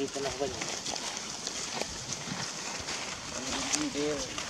Nakikita na ko ba niya? Ano yung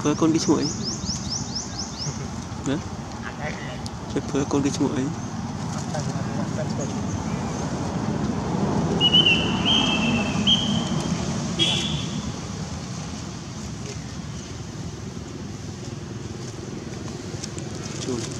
ជួយប្រើកូនគេឈ្មោះអីណាជួយប្រើកូនគេឈ្មោះអី ជួយ ចាប់